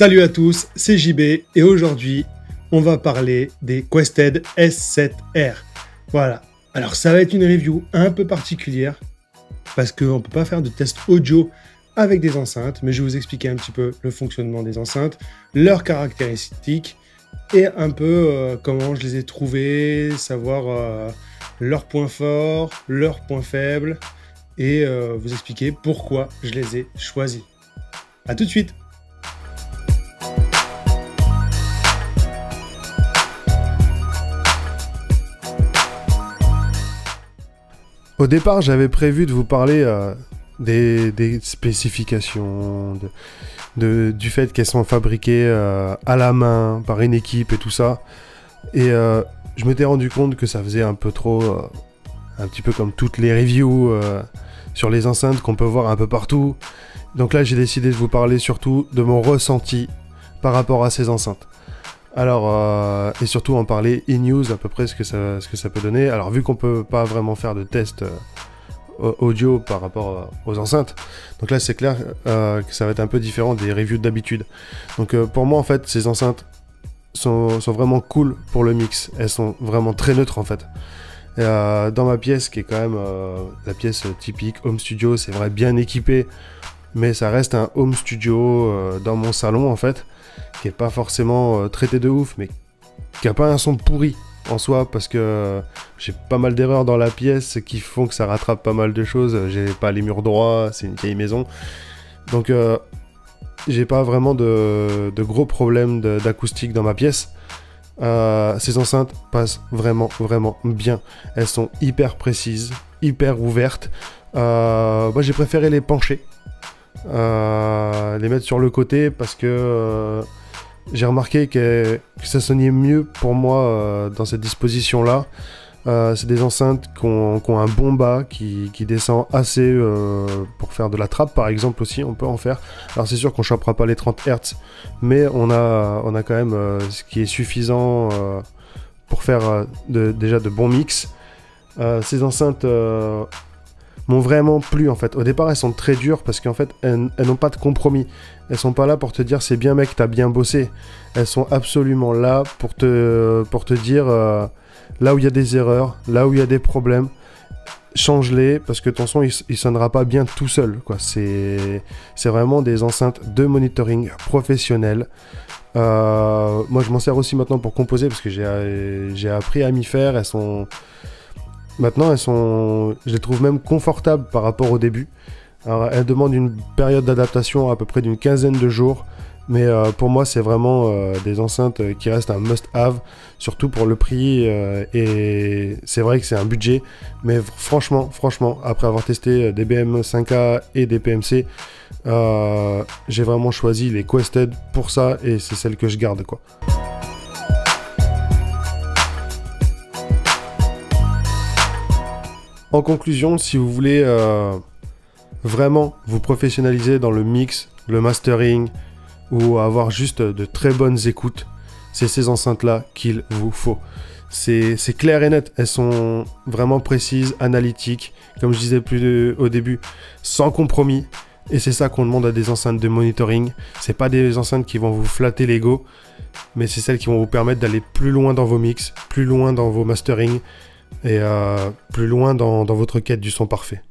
Salut à tous, c'est JB et aujourd'hui on va parler des Quested S7R. Voilà, alors ça va être une review un peu particulière parce qu'on ne peut pas faire de test audio avec des enceintes, mais je vais vous expliquer un petit peu le fonctionnement des enceintes, leurs caractéristiques et un peu euh, comment je les ai trouvées, savoir euh, leurs points forts, leurs points faibles et euh, vous expliquer pourquoi je les ai choisis. A tout de suite Au départ, j'avais prévu de vous parler euh, des, spécifications, du fait qu'elles sont fabriquées euh, à la main par une équipe et tout ça. Et euh, je m'étais rendu compte que ça faisait un peu trop, un petit peu comme toutes les reviews sur les enceintes qu'on peut voir un peu partout. Donc là, j'ai décidé de vous parler surtout de mon ressenti par rapport à ces enceintes. Alors, euh, et surtout en parler in-news à peu près ce que ça, ce que ça peut donner. Alors, vu qu'on peut pas vraiment faire de test euh, audio par rapport euh, aux enceintes, donc là c'est clair que ça va être un peu différent des reviews d'habitude. Donc, pour moi en fait, ces enceintes sont, sont, vraiment cool pour le mix. Elles sont vraiment très neutres en fait. dans ma pièce, qui est quand même la pièce typique home studio, c'est vrai bien équipé, mais ça reste un home studio dans mon salon en fait qui est pas forcément euh, traité de ouf, mais qui a pas un son pourri en soi parce que euh, j'ai pas mal d'erreurs dans la pièce qui font que ça rattrape pas mal de choses. J'ai pas les murs droits, c'est une vieille maison. Donc euh, j'ai pas vraiment de, gros problèmes d'acoustique dans ma pièce. ces enceintes passent vraiment vraiment bien. Elles sont hyper précises, hyper ouvertes. moi j'ai préféré les pencher. Les mettre sur le côté parce que j'ai remarqué que, ça sonnait mieux pour moi euh, dans cette disposition-là. Euh, c'est des enceintes qui ont, un bon bas, qui, descend assez euh, pour faire de la trappe par exemple aussi, on peut en faire. Alors c'est sûr qu'on chopera pas les 30 Hz, mais on a, on a quand même ce qui est suffisant pour faire déjà de bons mix. ces enceintes m'ont vraiment plu en fait. Au départ, elles sont très dures parce qu'en fait, elles, n'ont pas de compromis. Elles sont pas là pour te dire c'est bien mec, t'as bien bossé. Elles sont absolument là pour te, pour te dire euh, là où il y a des erreurs, là où il y a des problèmes, change-les parce que ton son il, sonnera pas bien tout seul. Quoi. C'est, c'est vraiment des enceintes de monitoring professionnelles. Euh, moi, je m'en sers aussi maintenant pour composer parce que j'ai, j'ai appris à m'y faire. Elles sont Maintenant, elles sont, je les trouve même confortables par rapport au début. Elles demandent une période d'adaptation à peu près d'une quinzaine de jours. Mais euh, pour moi, c'est vraiment euh, des enceintes qui restent un must-have, surtout pour le prix. Euh, et c'est vrai que c'est un budget. Mais franchement, franchement, après avoir testé des BM5K et des PMC, j'ai vraiment choisi les Quested pour ça. Et c'est celle que je garde, quoi. En conclusion, si vous voulez euh, vraiment vous professionnaliser dans le mix, le mastering, ou avoir juste de très bonnes écoutes, c'est ces enceintes-là qu'il vous faut. C'est clair et net, elles sont vraiment précises, analytiques, comme je disais plus au début, sans compromis. Et c'est ça qu'on demande à des enceintes de monitoring. C'est pas des enceintes qui vont vous flatter l'ego, mais c'est celles qui vont vous permettre d'aller plus loin dans vos mix, plus loin dans vos mastering, et euh, plus loin dans, dans votre quête du son parfait.